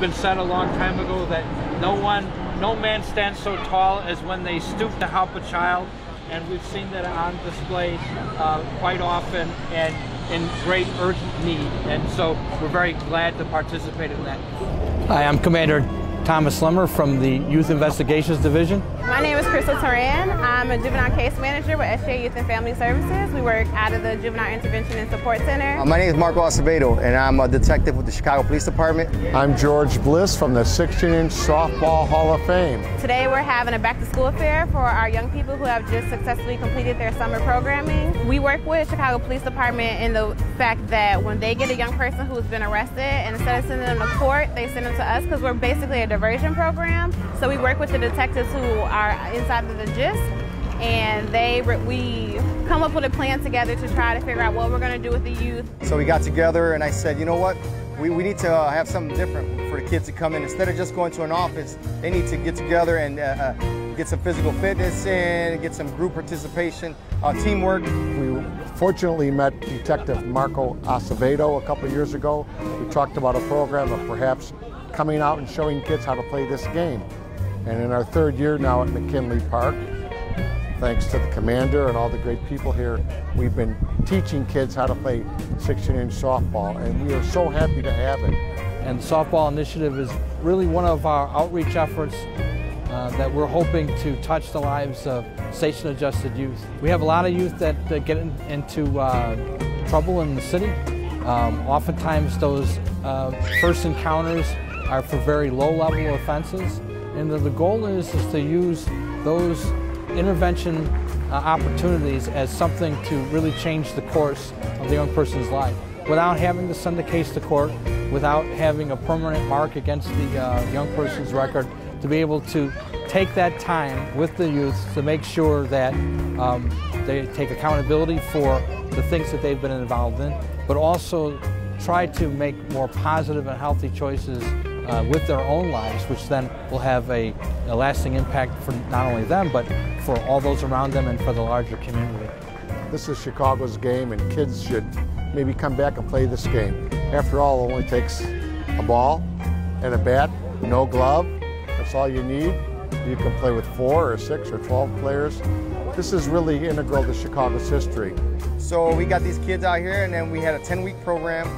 been said a long time ago that no one, no man stands so tall as when they stoop to help a child. And we've seen that on display uh, quite often and in great urgent need. And so we're very glad to participate in that. Hi, I'm Commander Thomas Slimmer from the Youth Investigations Division. My name is Crystal Turan. I'm a juvenile case manager with SGA Youth and Family Services. We work out of the Juvenile Intervention and Support Center. Uh, my name is Marco Acevedo, and I'm a detective with the Chicago Police Department. I'm George Bliss from the 16-inch Softball Hall of Fame. Today we're having a back-to-school affair for our young people who have just successfully completed their summer programming. We work with Chicago Police Department in the fact that when they get a young person who's been arrested, and instead of sending them to court, they send them to us because we're basically a diversion program. So we work with the detectives who are are inside of the JISC, and they we come up with a plan together to try to figure out what we're going to do with the youth. So we got together, and I said, you know what? We, we need to uh, have something different for the kids to come in. Instead of just going to an office, they need to get together and uh, uh, get some physical fitness in, get some group participation, uh, teamwork. We fortunately met Detective Marco Acevedo a couple years ago. We talked about a program of perhaps coming out and showing kids how to play this game. And in our third year now at McKinley Park, thanks to the commander and all the great people here, we've been teaching kids how to play 16-inch softball, and we are so happy to have it. And softball initiative is really one of our outreach efforts uh, that we're hoping to touch the lives of station-adjusted youth. We have a lot of youth that, that get in, into uh, trouble in the city. Um, oftentimes those uh, first encounters are for very low-level offenses. And the, the goal is, is to use those intervention uh, opportunities as something to really change the course of the young person's life. Without having to send the case to court, without having a permanent mark against the uh, young person's record, to be able to take that time with the youth to make sure that um, they take accountability for the things that they've been involved in, but also try to make more positive and healthy choices uh, with their own lives, which then will have a, a lasting impact for not only them, but for all those around them and for the larger community. This is Chicago's game, and kids should maybe come back and play this game. After all, it only takes a ball and a bat, no glove. That's all you need. You can play with four or six or 12 players. This is really integral to Chicago's history. So we got these kids out here, and then we had a 10-week program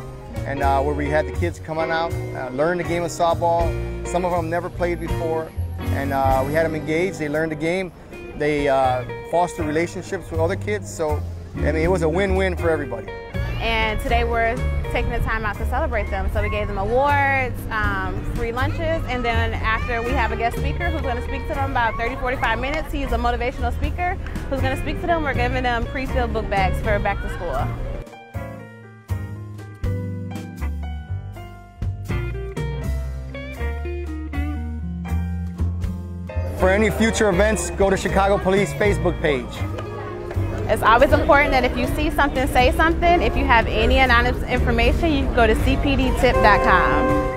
and uh, where we had the kids come on out, uh, learn the game of softball. Some of them never played before, and uh, we had them engaged. They learned the game. They foster relationships with other kids. So, I mean, it was a win-win for everybody. And today we're taking the time out to celebrate them. So we gave them awards, um, free lunches, and then after we have a guest speaker who's going to speak to them about 30, 45 minutes. He's a motivational speaker who's going to speak to them. We're giving them pre-filled book bags for back to school. For any future events, go to Chicago Police Facebook page. It's always important that if you see something, say something. If you have any anonymous information, you can go to cpdtip.com.